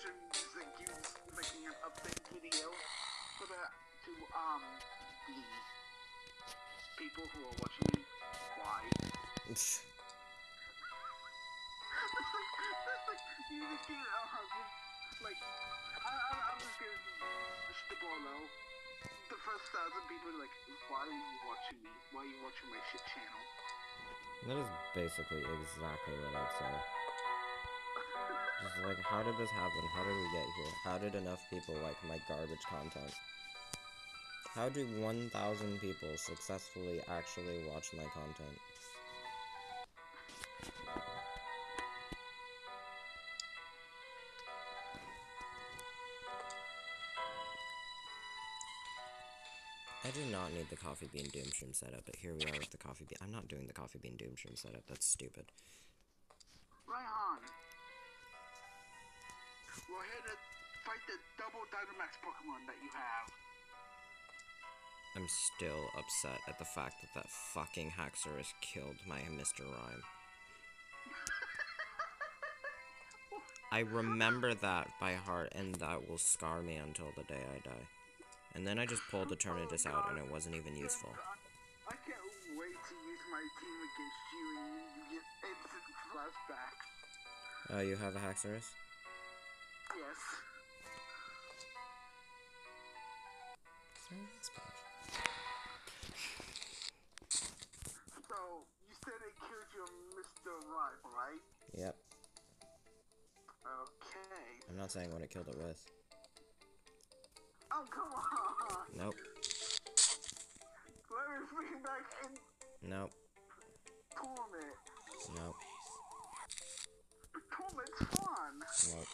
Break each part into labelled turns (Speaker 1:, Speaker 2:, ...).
Speaker 1: version is like you making an update video for the to um the people who are watching me. Why? That's like, that's like, you just get, uh, like, I, I, I'm just gonna just the ball low. The first thousand people are like, why are you watching me? Why are you watching my shit channel?
Speaker 2: That is basically exactly what I'd say. Just like, how did this happen? How did we get here? How did enough people like my garbage content? How do 1,000 people successfully actually watch my content? I do not need the Coffee Bean Doomstream setup, but here we are with the Coffee Bean- I'm not doing the Coffee Bean Doomstream setup, that's stupid.
Speaker 1: Pokemon that you have.
Speaker 2: I'm still upset at the fact that that fucking Haxorus killed my Mr. Rime. I remember that by heart, and that will scar me until the day I die. And then I just pulled the Eternatus oh, out, and it wasn't even useful.
Speaker 1: I can't wait to use my team against you, and you get instant flashbacks.
Speaker 2: Oh, you have a Haxorus? Not saying what it killed it with.
Speaker 1: Oh, come on!
Speaker 2: Nope.
Speaker 1: Let me bring back in
Speaker 2: Nope.
Speaker 1: Torment.
Speaker 2: Nope.
Speaker 1: Torment's fun!
Speaker 2: Nope.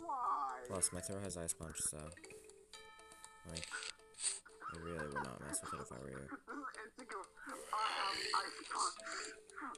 Speaker 1: Why?
Speaker 2: Plus, my throw has Ice Punch, so... Like, I really would not mess with it if I were you.
Speaker 1: I have ice punch.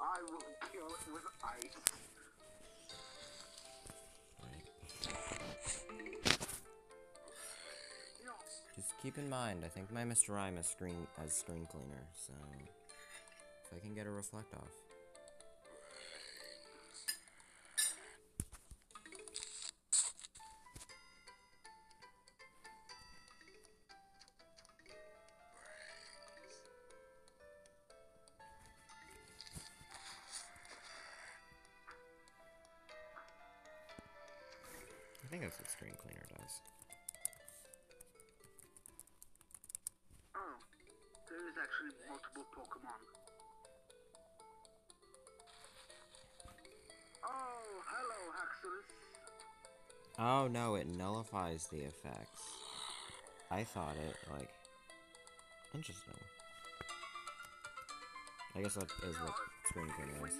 Speaker 1: I will kill it with ice.
Speaker 2: Just keep in mind, I think my Mr. Rime is screen as screen cleaner, so if I can get a reflect off. Think that's what screen cleaner does.
Speaker 1: oh, there is actually multiple Pokemon. Oh, hello, Haxorus.
Speaker 2: Oh no, it nullifies the effects. I thought it, like, interesting. I guess that is what screen cleaner is.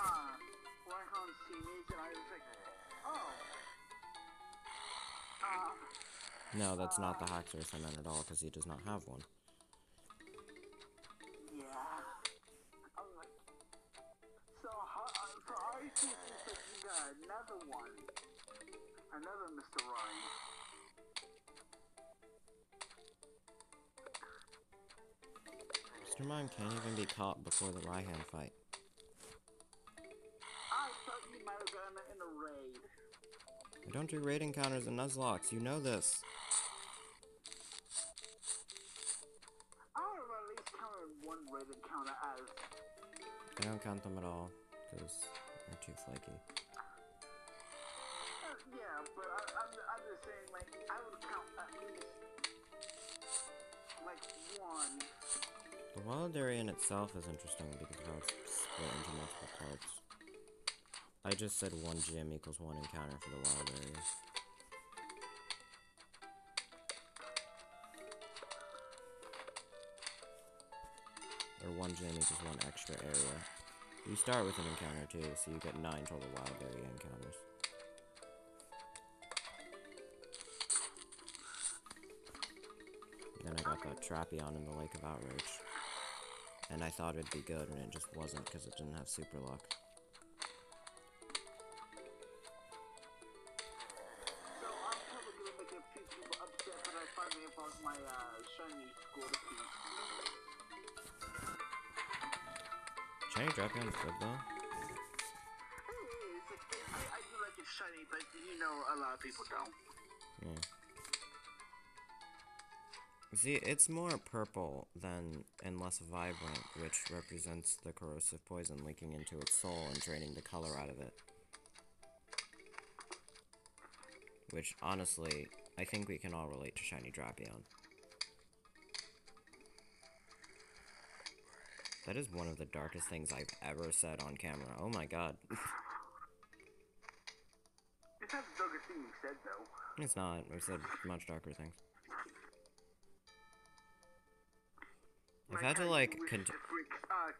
Speaker 1: Uh, team is, and I was like, oh. Um,
Speaker 2: No, that's not the I meant at all, because he does not have one.
Speaker 1: Yeah. Like, so how, uh, so I see that you got another one, another Mr. Ryan.
Speaker 2: Mr. Mime can't even be caught before the Raihan fight. Don't do raid encounters and Nuzlockes, you know this.
Speaker 1: I would at least counted one raid encounter as,
Speaker 2: I don't count them at all, because they're too flaky.
Speaker 1: uh, yeah, but I, I'm, I'm just saying, like, I would count at least, like, one.
Speaker 2: The Wild Area in itself is interesting because how it's split into multiple parts. I just said one gym equals one encounter for the Wild Area. Or one gym equals one extra area. You start with an encounter too, so you get nine total Wild Area encounters. Then I got that Drapion in the Lake of Outrage. And I thought it'd be good, and it just wasn't because it didn't have super luck.
Speaker 1: Finally found my uh, shiny Squirtle piece.
Speaker 2: Shiny Drapion's good though.
Speaker 1: It's like, it, I, I do like it shiny, but you know a lot of people don't.
Speaker 2: Yeah. See, it's more purple than and less vibrant, which represents the corrosive poison leaking into its soul and draining the color out of it. Which, honestly, I think we can all relate to Shiny Drapion. That is one of the darkest things I've ever said on camera. Oh my god.
Speaker 1: It's not the darkest thing you said, though.
Speaker 2: it's not. I've said much darker things. I've had to, like,
Speaker 1: you wish
Speaker 2: cont-
Speaker 1: to freak, uh,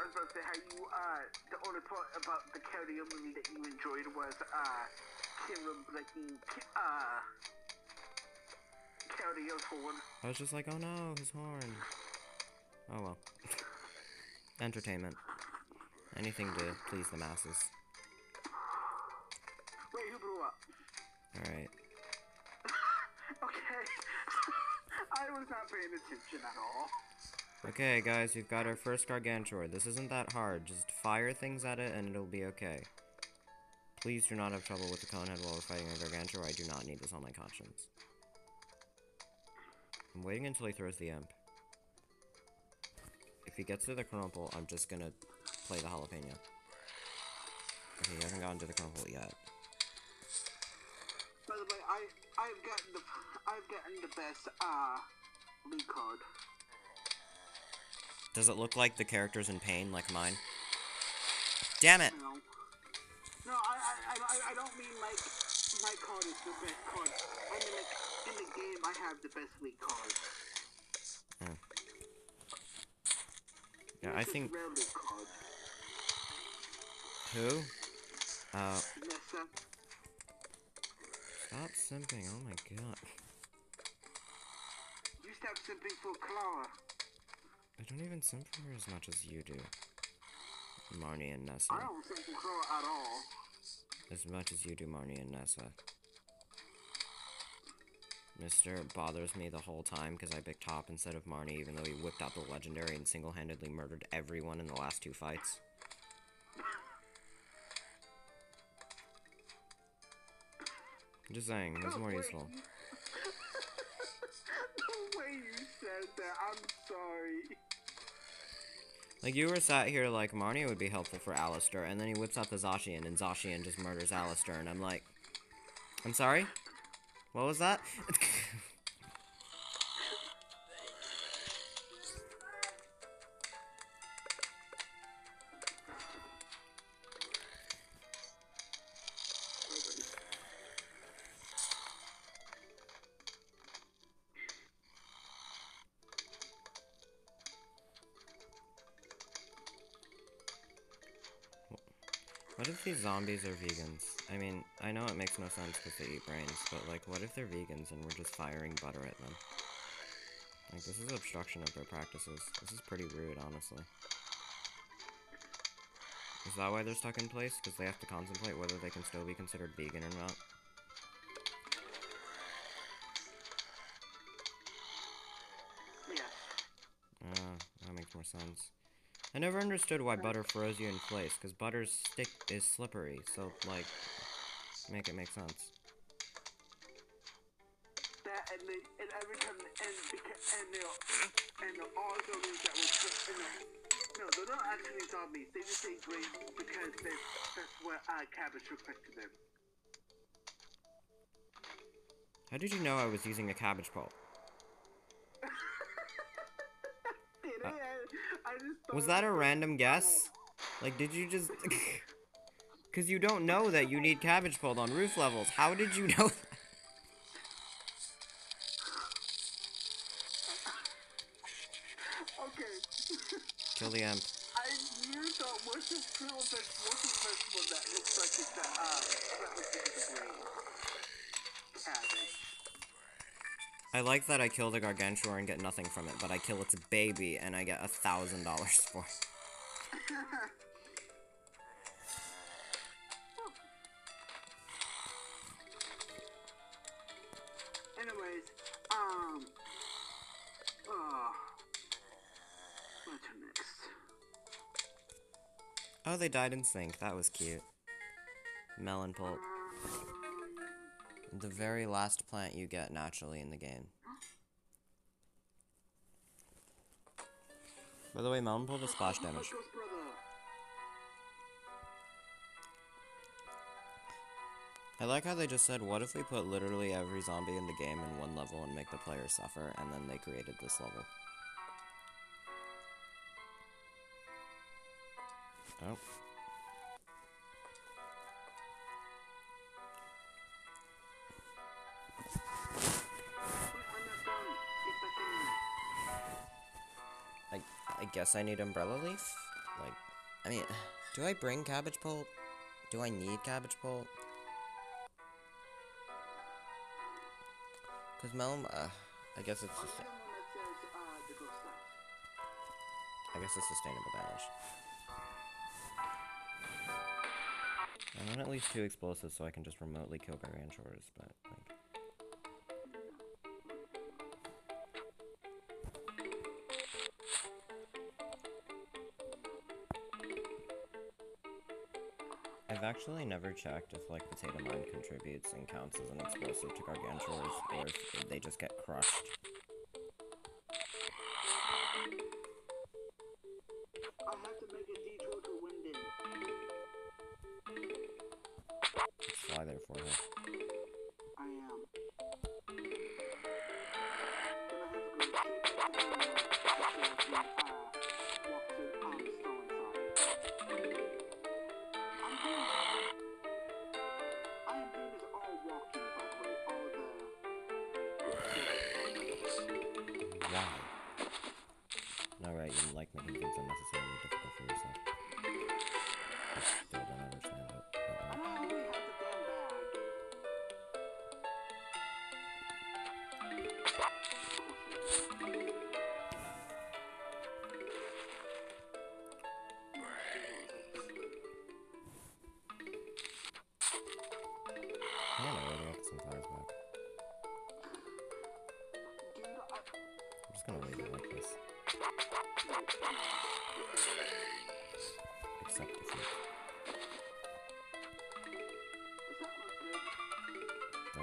Speaker 1: I was about to say how you, uh, the only part about the Keldeo movie that you enjoyed was, uh, Kyurem breaking, Ki- uh, Keldeo's horn.
Speaker 2: I was just like, oh no, his horn. Oh well. Entertainment. Anything to please the masses.
Speaker 1: Wait, who blew up?
Speaker 2: Alright.
Speaker 1: Okay. I was not paying attention at all.
Speaker 2: Okay, guys, we've got our first Gargantuar. This isn't that hard. Just fire things at it and it'll be okay. Please do not have trouble with the Conehead while we're fighting a Gargantuar. I do not need this on my conscience. I'm waiting until he throws the Imp. If he gets to the Crumple, I'm just gonna play the Jalapeno. Okay, he hasn't gotten to the Crumple yet.
Speaker 1: By the way, I I've gotten the I've gotten the best uh lead card.
Speaker 2: Does it look like the character's in pain like mine? Damn it!
Speaker 1: No, no, I I I, I- don't mean like my card is the best card. I mean like in the game I have the best card.
Speaker 2: Yeah, I think. Who? Uh,
Speaker 1: Nessa.
Speaker 2: stop simping, oh my god.
Speaker 1: You stop simping for Clara.
Speaker 2: I don't even simp for her as much as you do. Marnie and Nessa.
Speaker 1: I don't simp for Clara at all.
Speaker 2: As much as you do Marnie and Nessa. Mister bothers me the whole time because I picked top instead of Marnie, even though he whipped out the legendary and single handedly murdered everyone in the last two fights. I'm just saying, he's oh,
Speaker 1: more
Speaker 2: useful.
Speaker 1: you- the way you said that, I'm sorry.
Speaker 2: Like, you were sat here like, Marnie would be helpful for Allister, and then he whips out the Zacian, and Zacian just murders Allister, and I'm like, I'm sorry? What was that? zombies are vegans? I mean, I know it makes no sense because they eat brains, but like, what if they're vegans and we're just firing butter at them? Like, this is obstruction of their practices. This is pretty rude, honestly. Is that why they're stuck in place? Because they have to contemplate whether they can still be considered vegan or not?
Speaker 1: Yes.
Speaker 2: Ah, that makes more sense. I never understood why butter froze you in place, because butter's stick is slippery, so, like, make it make sense.
Speaker 1: That and they, and every time and because and they and all zombies that were put the no, they're not actually zombies. They just say great because that's what uh, cabbage refers to them.
Speaker 2: How did you know I was using a cabbage-pult?
Speaker 1: Did
Speaker 2: Uh,
Speaker 1: I? I just
Speaker 2: Was that a random guess? Like, did you just... Because you don't know that you need cabbage-pult on roof levels. How did you know that?
Speaker 1: Okay.
Speaker 2: Kill the imp.
Speaker 1: I knew the worship festival, worship festival that looks like it's a uh, brain. Cabbage.
Speaker 2: I like that I kill the Gargantuar and get nothing from it, but I kill its baby and I get a thousand dollars for it.
Speaker 1: Anyways, um, Oh. Next.
Speaker 2: Oh, they died in sync. That was cute. Melon-pult. The very last plant you get naturally in the game. By the way, Mountain pulp does splash damage. I like how they just said, what if we put literally every zombie in the game in one level and make the player suffer, and then they created this level. Oh. Guess I need umbrella leaf? Like, I mean, do I bring cabbage-pult? Do I need cabbage-pult? Cause melon, uh, I guess it's just. I guess it's sustainable damage. I want at least two explosives so I can just remotely kill Gargantuars, but like, I've actually never checked if like potato mine contributes and counts as an explosive to Gargantuars, or if they just get crushed.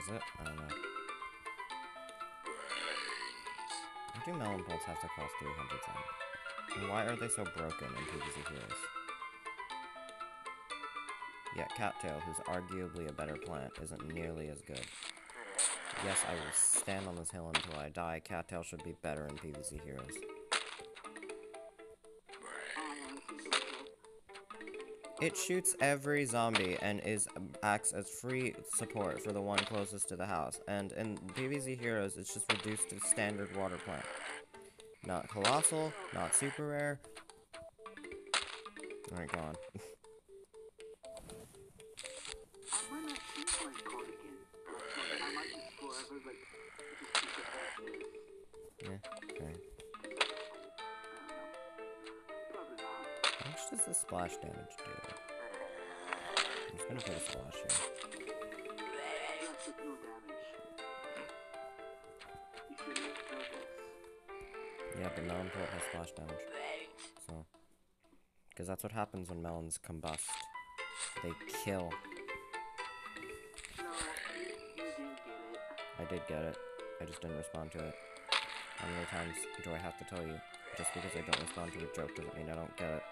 Speaker 1: Does
Speaker 2: it? I don't know. Why do melon bolts have to cost 300 then? And why are they so broken in PvZ Heroes? Yet Cattail, who's arguably a better plant, isn't nearly as good. Yes, I will stand on this hill until I die. Cattail should be better in PvZ Heroes. It shoots every zombie and is um, acts as free support for the one closest to the house. And in PvZ Heroes, it's just reduced to standard water plant. Not colossal, not super rare. Alright, go on. splash damage do? I'm just gonna put a splash here. Yeah, but melon-pult has splash damage. So. Because that's what happens when melons combust. They kill. I did get it. I just didn't respond to it. How many times do I have to tell you? Just because I don't respond to a joke doesn't mean I don't get it.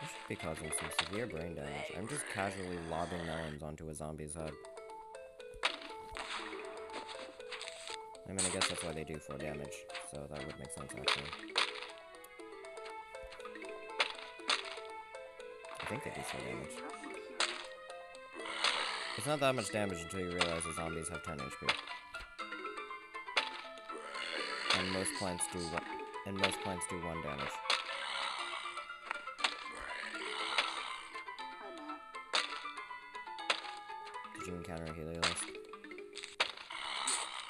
Speaker 2: I should be causing some severe brain damage. I'm just casually lobbing melons onto a zombie's head. I mean, I guess that's why they do 4 damage, so that would make sense actually. I think they do 4 damage. It's not that much damage until you realize the zombies have 10 HP. And most plants do one, and most plants do 1 damage. You encounter a Helios?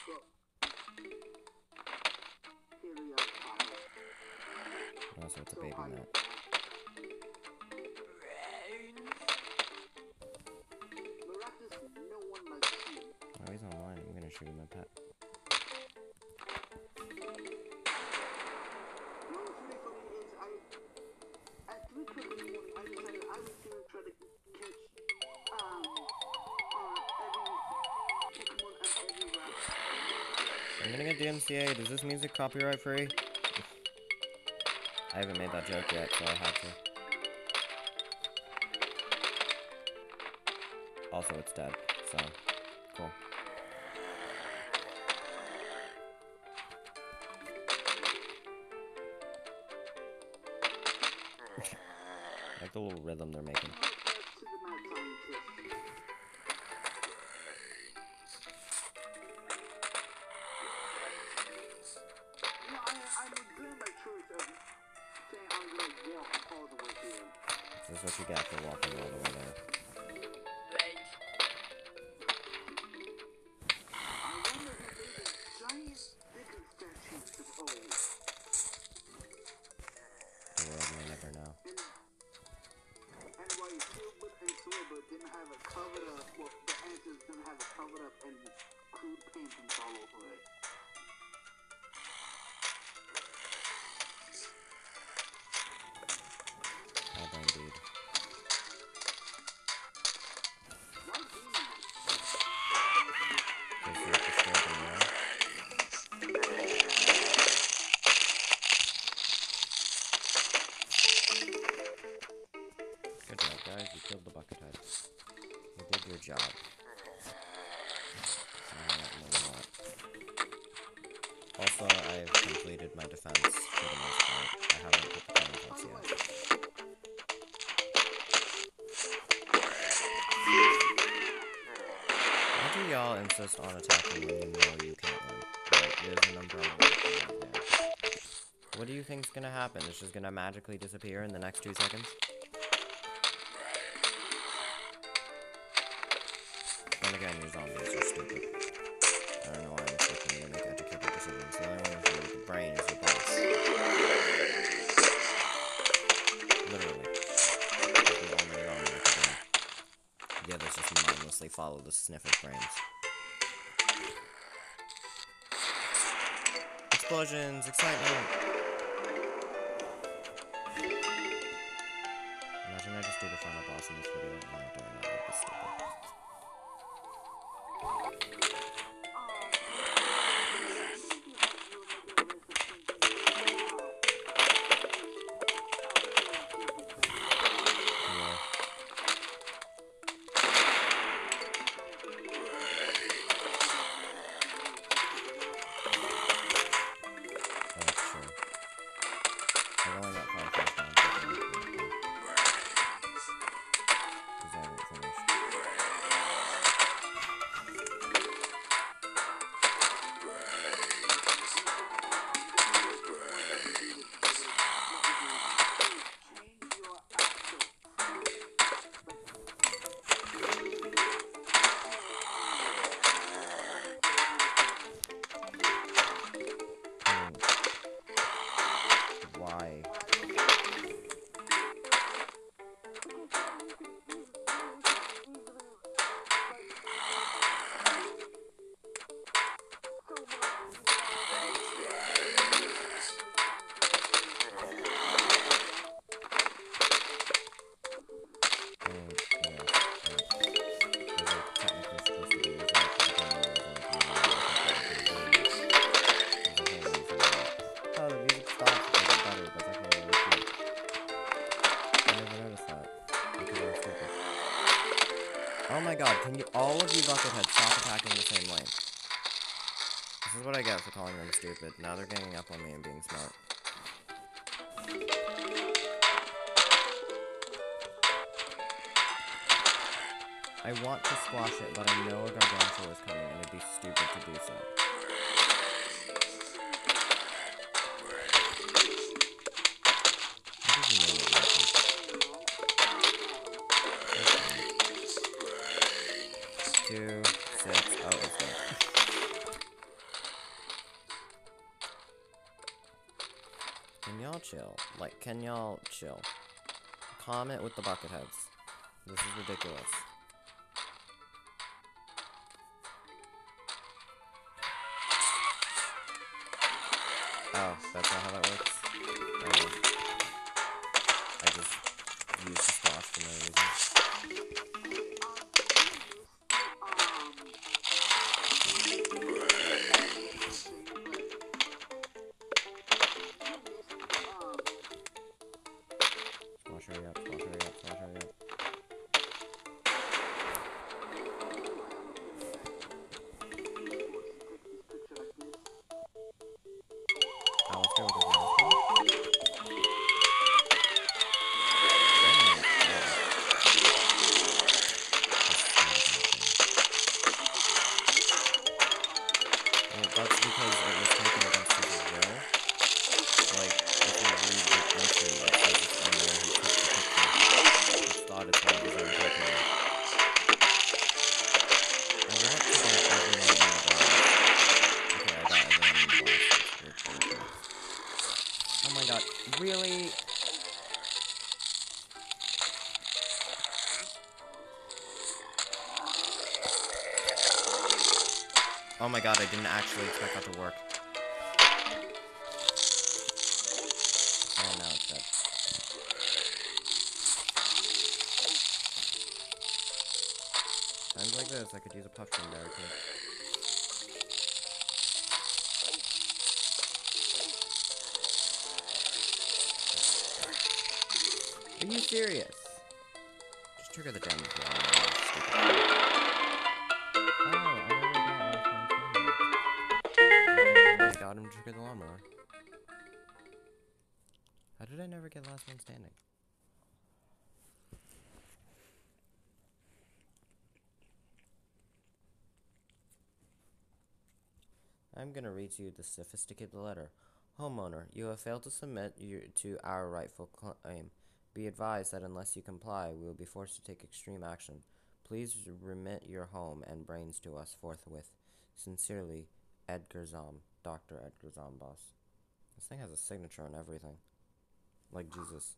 Speaker 1: Well, Helios fire.
Speaker 2: No, so it's a baby
Speaker 1: I-
Speaker 2: mat.
Speaker 1: Miraculous, no one likes you.
Speaker 2: Oh, he's online. I'm gonna shoot him a pet. I'm getting a DMCA. Does this music copyright free? I haven't made that joke yet, so I have to. Also, it's dead, so cool. like the little rhythm they're making.
Speaker 1: Silbert and Silbert didn't have it covered up, well, the answers didn't have it covered up and crude paintings all over it.
Speaker 2: Completed my defense for the most part. I haven't put the yet. Why do y'all insist on attacking when you know you can't win? There's there. What do you think's gonna happen? It's just gonna magically disappear in the next two seconds? Then again, your zombies are stupid. Follow the sniff frames. Explosions, excitement! Imagine I just do the final boss in this video. I'm doing that, that'd be stupid. Same lane? This is what I get for calling them stupid. Now they're ganging up on me and being smart. I want to squash it, but I know a Gargantuar is coming, and it'd be stupid to do so. Two, chill? Like, can y'all chill? Comment with the bucket heads. This is ridiculous. Oh, that's not how that works? Oh. I just used the squash for no reason. My god, I didn't actually expect that to work. Times like this, I could use a pumpkin barricade. Are you serious? Just trigger the damage standing. I got him to trigger the lawnmower. How did I never get last man standing? I'm gonna read to you the sophisticated letter. Homeowner, you have failed to submit to our rightful claim. Be advised that unless you comply, we will be forced to take extreme action. Please remit your home and brains to us forthwith. Sincerely, Edgar Zom, Dr. Edgar Zom, boss. This thing has a signature on everything. Like Jesus.